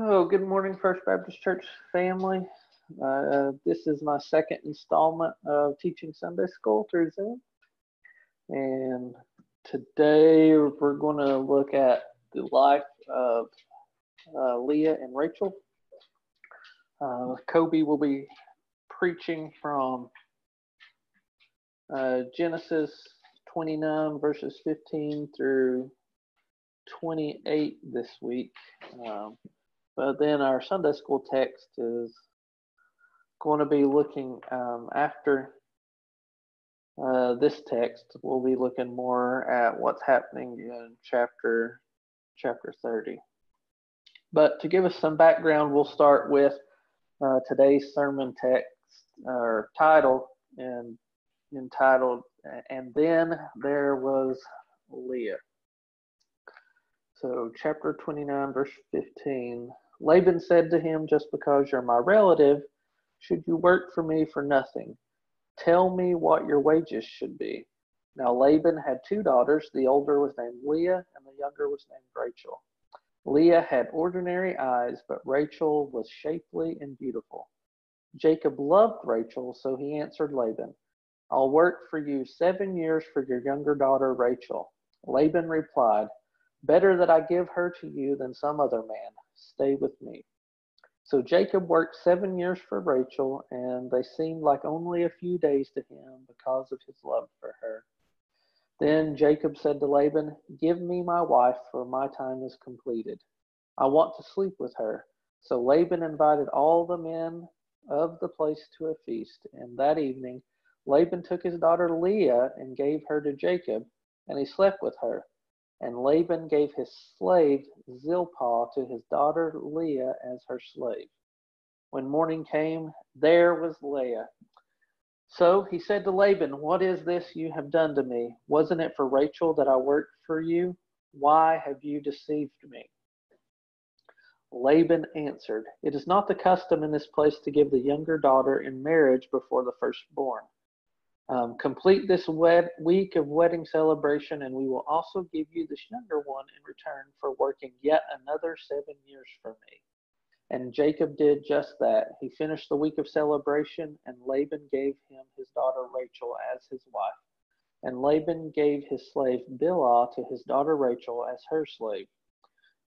Oh, good morning, First Baptist Church family. Uh, this is my second installment of teaching Sunday school through Zoom. And today we're going to look at the life of uh, Leah and Rachel. Uh, Kobe will be preaching from uh, Genesis 29, verses 15 through 28 this week. Um, but then our Sunday school text is going to be looking um, after uh, this text. We'll be looking more at what's happening in chapter chapter 30. But to give us some background, we'll start with uh, today's sermon text or title and entitled "And Then There Was Leah." So, chapter 29, verse 15. Laban said to him, Just because you're my relative, should you work for me for nothing? Tell me what your wages should be. Now Laban had two daughters. The older was named Leah, and the younger was named Rachel. Leah had ordinary eyes, but Rachel was shapely and beautiful. Jacob loved Rachel, so he answered Laban, I'll work for you seven years for your younger daughter Rachel. Laban replied, Better that I give her to you than some other man. Stay with me. So Jacob worked seven years for Rachel, and they seemed like only a few days to him because of his love for her. Then Jacob said to Laban, Give me my wife, for my time is completed. I want to sleep with her. So Laban invited all the men of the place to a feast, and that evening Laban took his daughter Leah and gave her to Jacob, and he slept with her. And Laban gave his slave Zilpah to his daughter Leah as her slave. When morning came, there was Leah. So he said to Laban, What is this you have done to me? Wasn't it for Rachel that I worked for you? Why have you deceived me? Laban answered, It is not the custom in this place to give the younger daughter in marriage before the firstborn. Um, complete this week of wedding celebration, and we will also give you this younger one in return for working yet another seven years for me. And Jacob did just that. He finished the week of celebration, and Laban gave him his daughter Rachel as his wife. And Laban gave his slave Bilhah to his daughter Rachel as her slave.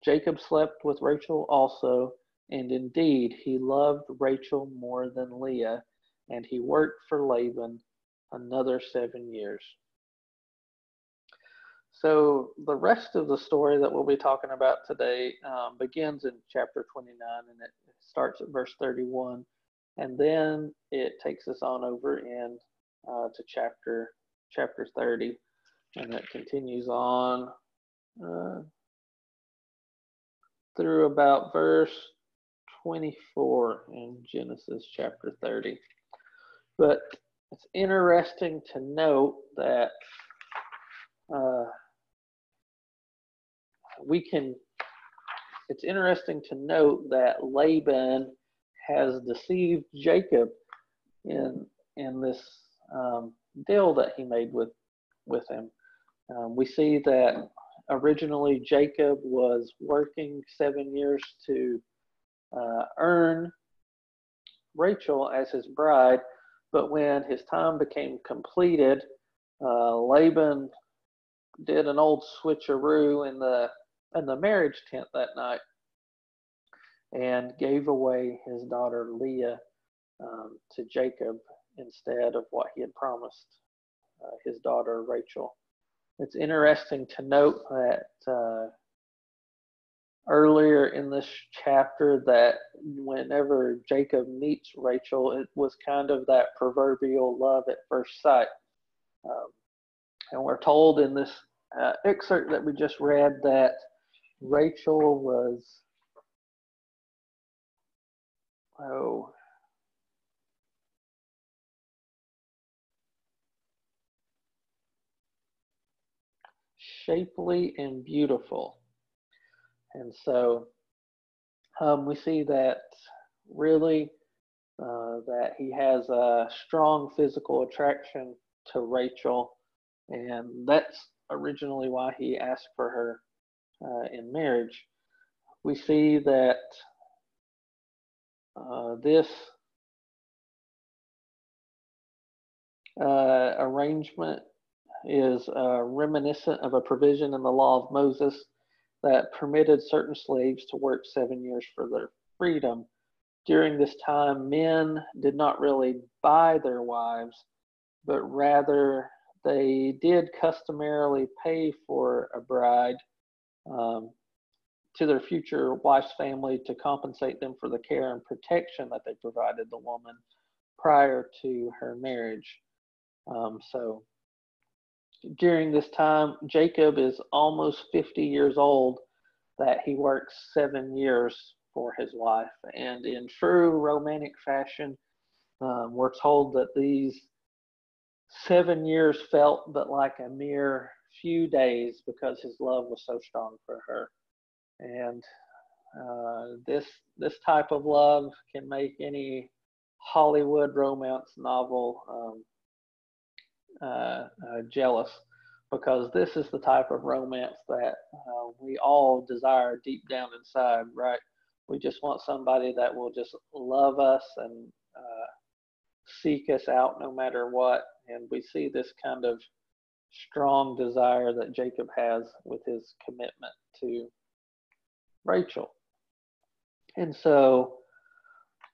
Jacob slept with Rachel also, and indeed he loved Rachel more than Leah, and he worked for Laban another seven years. So, the rest of the story that we'll be talking about today um, begins in chapter 29 and it starts at verse 31. And then it takes us on over in uh, to chapter chapter 30, and it continues on uh, through about verse 24 in Genesis chapter 30. But it's interesting to note that uh, we can it's interesting to note that Laban has deceived Jacob in in this um, deal that he made with with him. Um, we see that originally Jacob was working seven years to uh, earn Rachel as his bride, but when his time became completed, uh, Laban did an old switcheroo in the in the marriage tent that night and gave away his daughter Leah um, to Jacob instead of what he had promised uh, his daughter Rachel. It's interesting to note that uh, earlier in this chapter that whenever Jacob meets Rachel, it was kind of that proverbial love at first sight. Um, and we're told in this uh, excerpt that we just read that Rachel was, oh, shapely and beautiful. And so um, we see that really uh, that he has a strong physical attraction to Rachel, and that's originally why he asked for her uh, in marriage. We see that uh, this uh, arrangement is uh, reminiscent of a provision in the law of Moses that permitted certain slaves to work seven years for their freedom. During this time, men did not really buy their wives, but rather they did customarily pay for a bride um, to their future wife's family to compensate them for the care and protection that they provided the woman prior to her marriage. Um, so during this time, Jacob is almost 50 years old that he works seven years for his wife. And in true romantic fashion, um, we're told that these seven years felt but like a mere few days because his love was so strong for her. And uh, this this type of love can make any Hollywood romance novel um, uh, uh, jealous because this is the type of romance that uh, we all desire deep down inside, right? We just want somebody that will just love us and uh, seek us out no matter what. And we see this kind of strong desire that Jacob has with his commitment to Rachel. And so,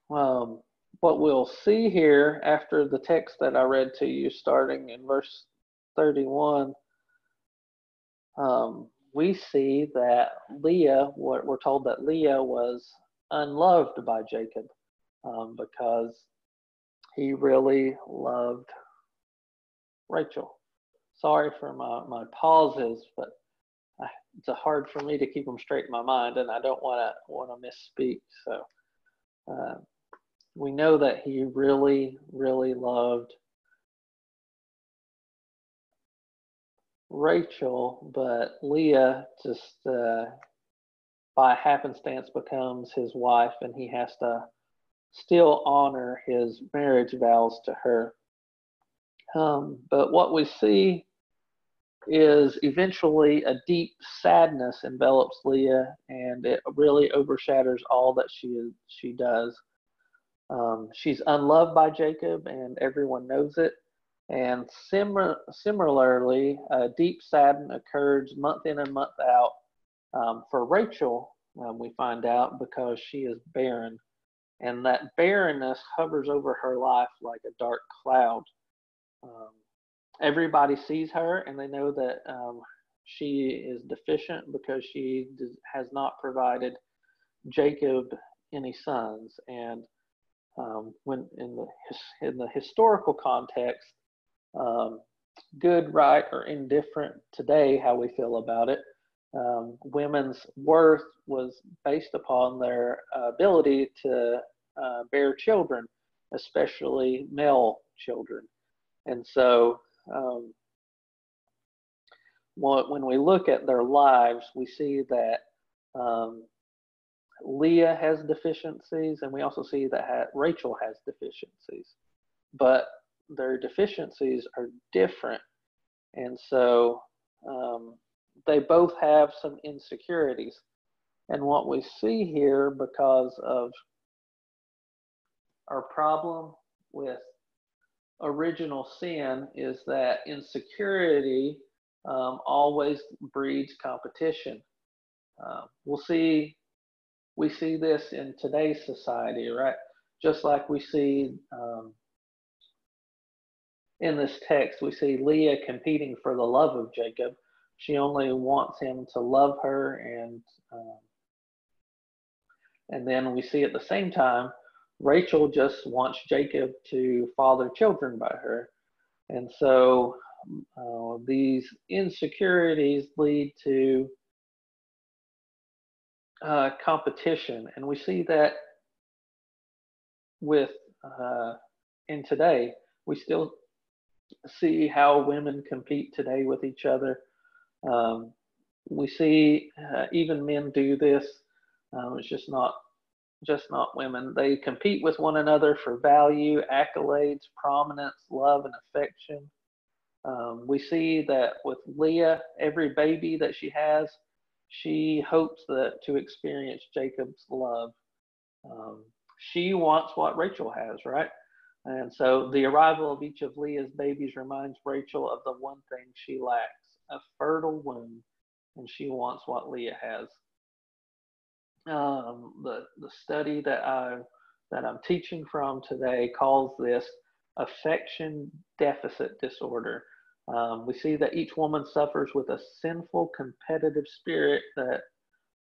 um, what we'll see here after the text that I read to you, starting in verse 31, um, we see that Leah, what we're told that Leah was unloved by Jacob um, because he really loved Rachel. Sorry for my, my pauses, but I, it's hard for me to keep them straight in my mind, and I don't want to want to misspeak. So uh, we know that he really, really loved Rachel, but Leah just uh, by happenstance becomes his wife, and he has to still honor his marriage vows to her. Um, but what we see is eventually a deep sadness envelops Leah, and it really overshadows all that she she does. Um, she's unloved by Jacob, and everyone knows it. And sim- similarly, a deep sadness occurs month in and month out um, for Rachel. Um, we find out because she is barren, and that barrenness hovers over her life like a dark cloud. Um, everybody sees her, and they know that um, she is deficient because she does, has not provided Jacob any sons. And um, when in the in the historical context, um, good, right, or indifferent today, how we feel about it. Um, women's worth was based upon their uh, ability to uh, bear children, especially male children. And so, um, when we look at their lives, we see that um, Leah has deficiencies, and we also see that Rachel has deficiencies. But their deficiencies are different. And so um, they both have some insecurities. And what we see here, because of our problem with original sin, is that insecurity um, always breeds competition. Uh, we'll see, we see this in today's society, right? Just like we see um, in this text, we see Leah competing for the love of Jacob. She only wants him to love her, and um, and then we see at the same time, Rachel just wants Jacob to father children by her, and so uh, these insecurities lead to uh, competition, and we see that with uh, in today we still see how women compete today with each other. Um, we see uh, even men do this. Um, it's just not just not women. They compete with one another for value, accolades, prominence, love, and affection. Um, we see that with Leah, every baby that she has, she hopes that to experience Jacob's love. Um, she wants what Rachel has, right? And so the arrival of each of Leah's babies reminds Rachel of the one thing she lacks a fertile womb, and she wants what Leah has. Um, the, the study that, I, that I'm teaching from today calls this affection deficit disorder. Um, we see that each woman suffers with a sinful competitive spirit that,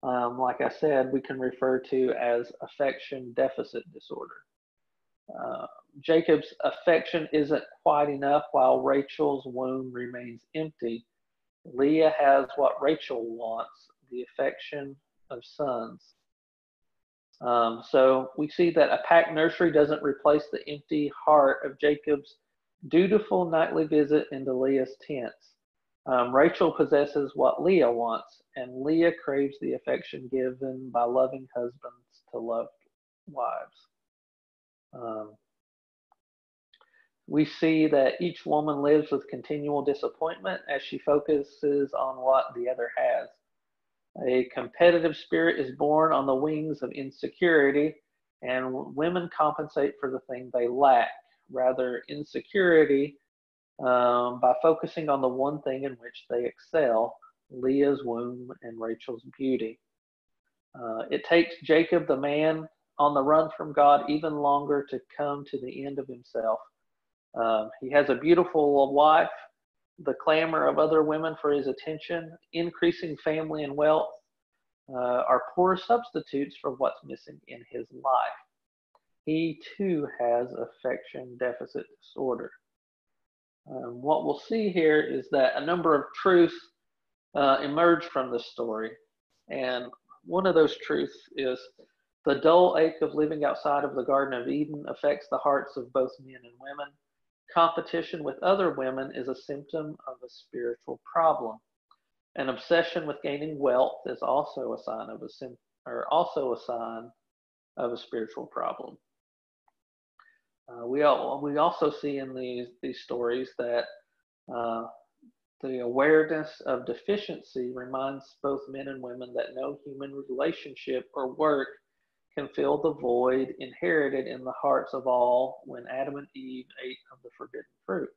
um, like I said, we can refer to as affection deficit disorder. Uh, Jacob's affection isn't quite enough while Rachel's womb remains empty. Leah has what Rachel wants the affection of sons. Um, so we see that a packed nursery doesn't replace the empty heart of Jacob's dutiful nightly visit into Leah's tents. Um, Rachel possesses what Leah wants, and Leah craves the affection given by loving husbands to loved wives. Um, we see that each woman lives with continual disappointment as she focuses on what the other has. A competitive spirit is born on the wings of insecurity, and women compensate for the thing they lack. Rather, insecurity um, by focusing on the one thing in which they excel Leah's womb and Rachel's beauty. Uh, it takes Jacob, the man on the run from God, even longer to come to the end of himself. Um, he has a beautiful wife, the clamor of other women for his attention, increasing family and wealth uh, are poor substitutes for what's missing in his life. He too has affection deficit disorder. Um, what we'll see here is that a number of truths uh, emerge from this story. And one of those truths is the dull ache of living outside of the Garden of Eden affects the hearts of both men and women. Competition with other women is a symptom of a spiritual problem. An obsession with gaining wealth is also a sign of a sim- or also a sign of a spiritual problem. Uh, we all, we also see in these these stories that uh, the awareness of deficiency reminds both men and women that no human relationship or work can fill the void inherited in the hearts of all when Adam and Eve ate of the forbidden fruit.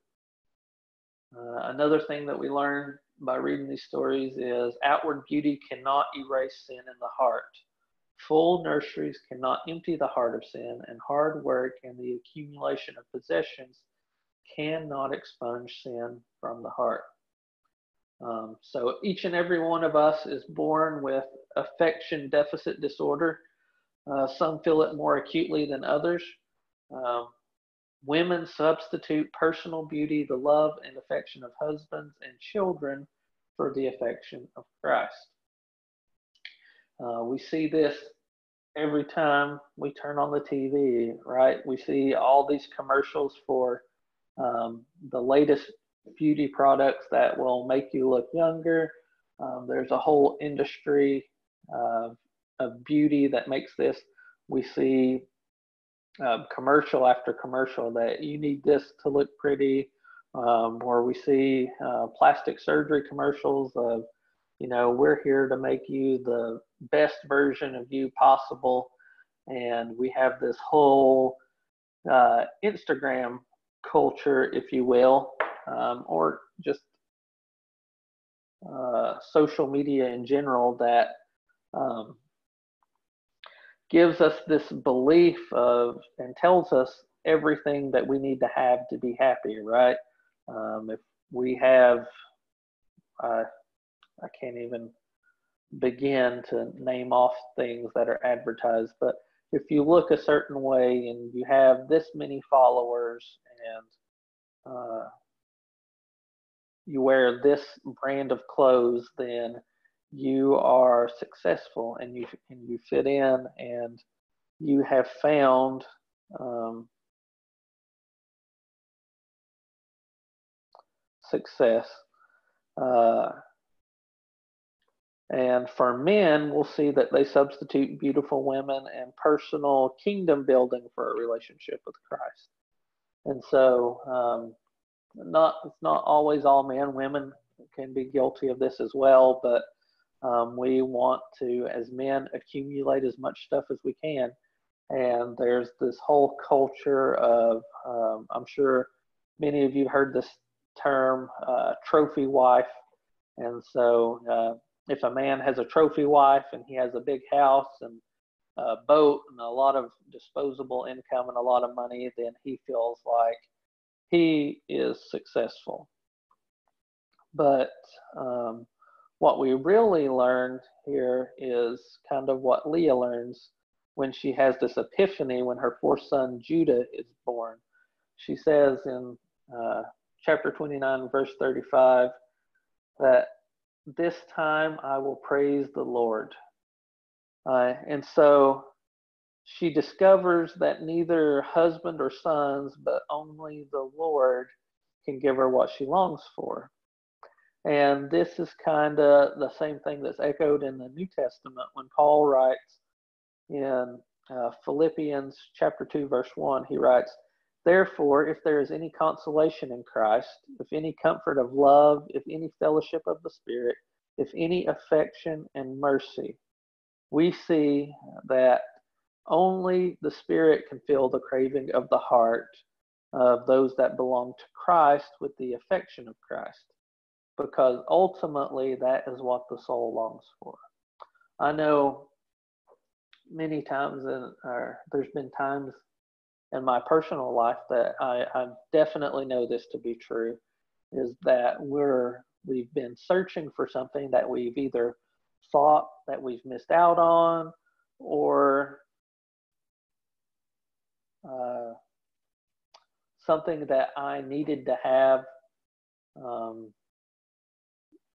Uh, another thing that we learn by reading these stories is outward beauty cannot erase sin in the heart. Full nurseries cannot empty the heart of sin, and hard work and the accumulation of possessions cannot expunge sin from the heart. Um, so each and every one of us is born with affection deficit disorder uh, some feel it more acutely than others. Um, women substitute personal beauty, the love and affection of husbands and children for the affection of Christ. Uh, we see this every time we turn on the TV, right? We see all these commercials for um, the latest beauty products that will make you look younger. Um, there's a whole industry of of beauty that makes this. We see uh, commercial after commercial that you need this to look pretty, um, or we see uh, plastic surgery commercials of, you know, we're here to make you the best version of you possible. And we have this whole uh, Instagram culture, if you will, um, or just uh, social media in general that um, gives us this belief of and tells us everything that we need to have to be happy, right? Um, if we have, uh, I can't even begin to name off things that are advertised, but if you look a certain way and you have this many followers and uh, you wear this brand of clothes, then you are successful and you and you fit in and you have found um, success. Uh, and for men, we'll see that they substitute beautiful women and personal kingdom building for a relationship with Christ. And so, um, not it's not always all men. Women can be guilty of this as well, but um, we want to, as men, accumulate as much stuff as we can. And there's this whole culture of, um, I'm sure many of you heard this term, uh, trophy wife. And so, uh, if a man has a trophy wife and he has a big house and a boat and a lot of disposable income and a lot of money, then he feels like he is successful. But um, what we really learned here is kind of what Leah learns when she has this epiphany when her fourth son Judah is born. She says in uh, chapter 29, verse 35, that this time I will praise the Lord. Uh, and so she discovers that neither husband or sons, but only the Lord can give her what she longs for. And this is kind of the same thing that's echoed in the New Testament when Paul writes in uh, Philippians chapter 2, verse 1, he writes, Therefore, if there is any consolation in Christ, if any comfort of love, if any fellowship of the Spirit, if any affection and mercy, we see that only the Spirit can fill the craving of the heart of those that belong to Christ with the affection of Christ, because ultimately that is what the soul longs for. I know many times, in, or there's been times in my personal life that I, I definitely know this to be true, is that we're we've been searching for something that we've either thought that we've missed out on or uh, something that I needed to have um,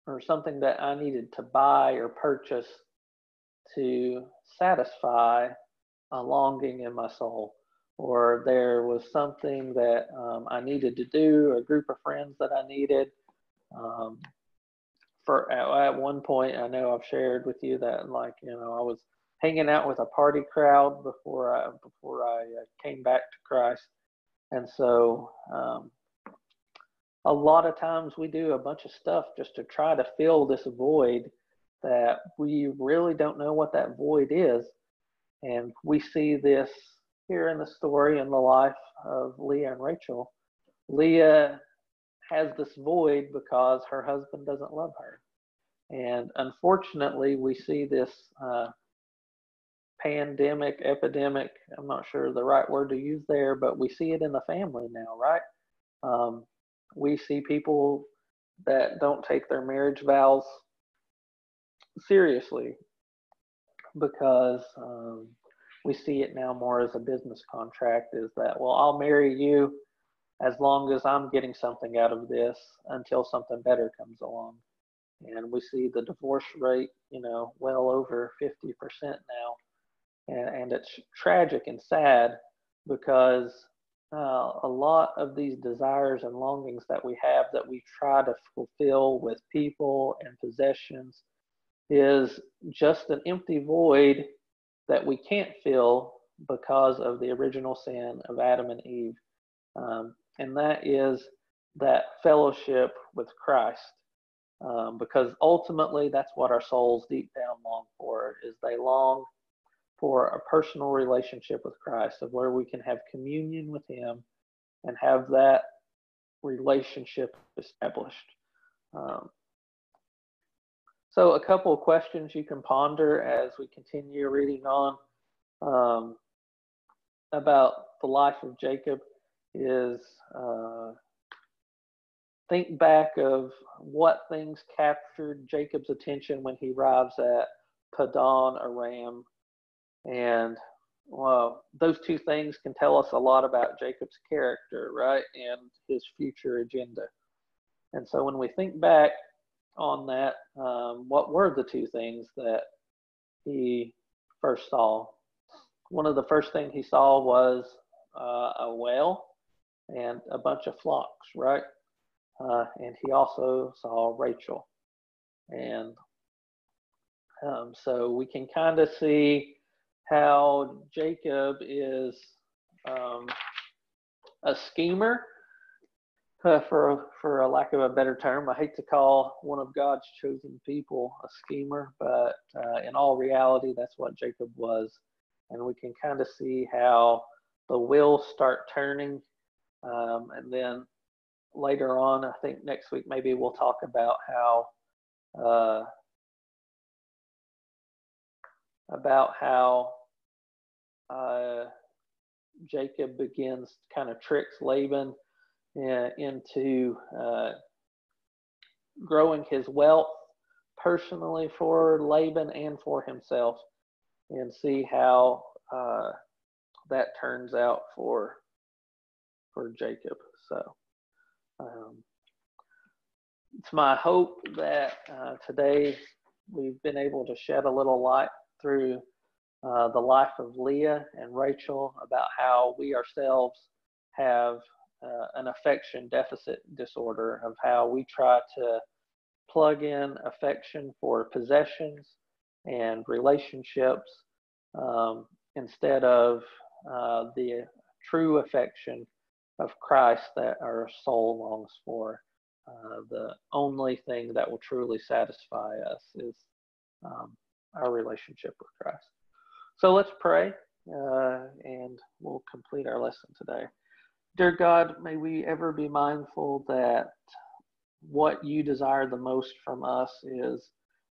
or something that I needed to buy or purchase to satisfy a longing in my soul. Or there was something that um, I needed to do, a group of friends that I needed. Um, for at, at one point, I know I've shared with you that like you know I was hanging out with a party crowd before I before I uh, came back to Christ, and so um, a lot of times we do a bunch of stuff just to try to fill this void that we really don't know what that void is, and we see this here in the story in the life of Leah and Rachel. Leah has this void because her husband doesn't love her. And unfortunately, we see this uh, pandemic, epidemic, I'm not sure the right word to use there, but we see it in the family now, right? Um, we see people that don't take their marriage vows seriously because um, we see it now more as a business contract is that, well, I'll marry you as long as I'm getting something out of this until something better comes along. And we see the divorce rate, you know, well over 50% now. And, and it's tragic and sad because uh, a lot of these desires and longings that we have that we try to fulfill with people and possessions is just an empty void that we can't fill because of the original sin of Adam and Eve. Um, and that is that fellowship with Christ. Um, because ultimately that's what our souls deep down long for is they long for a personal relationship with Christ of where we can have communion with him and have that relationship established. Um, so a couple of questions you can ponder as we continue reading on um, about the life of Jacob is uh, think back of what things captured Jacob's attention when he arrives at Padan Aram. And well, those two things can tell us a lot about Jacob's character, right? And his future agenda. And so when we think back on that, um, what were the two things that he first saw? One of the first things he saw was uh, a whale and a bunch of flocks, right? Uh, and he also saw Rachel. And um, so we can kind of see how Jacob is um, a schemer, uh, for for a lack of a better term. I hate to call one of God's chosen people a schemer, but uh, in all reality, that's what Jacob was. and we can kind of see how the wheels start turning. Um, and then later on, I think next week maybe we'll talk about how uh, about how uh, Jacob begins kind of tricks Laban into uh, growing his wealth personally for Laban and for himself, and see how uh, that turns out for for Jacob. So um, it's my hope that uh, today we've been able to shed a little light through uh, the life of Leah and Rachel about how we ourselves have uh, an affection deficit disorder of how we try to plug in affection for possessions and relationships um, instead of uh, the true affection of Christ that our soul longs for. Uh, the only thing that will truly satisfy us is um, our relationship with Christ. So let's pray uh, and we'll complete our lesson today. Dear God, may we ever be mindful that what you desire the most from us is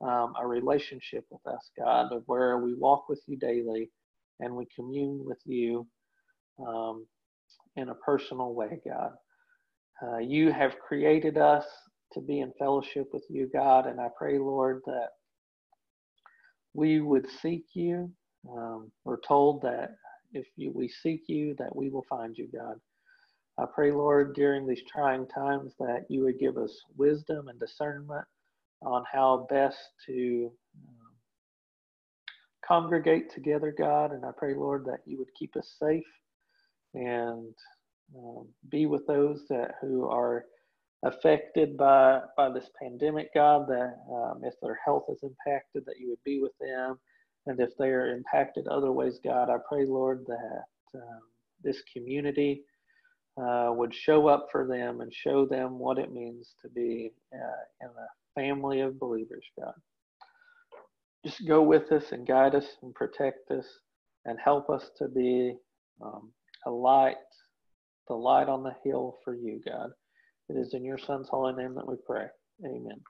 um, a relationship with us, God, of where we walk with you daily and we commune with you um, in a personal way, God. Uh, you have created us to be in fellowship with you, God, and I pray, Lord, that we would seek you. Um, we're told that if you, we seek you, that we will find you, God. I pray, Lord, during these trying times that you would give us wisdom and discernment on how best to um, congregate together, God. And I pray, Lord, that you would keep us safe and um, be with those that who are affected by by this pandemic, God. That um, if their health is impacted, that you would be with them, and if they are impacted other ways, God, I pray, Lord, that um, this community uh, would show up for them and show them what it means to be uh, in a family of believers, God. Just go with us and guide us and protect us and help us to be um, a light, the light on the hill for you, God. It is in your Son's holy name that we pray. Amen.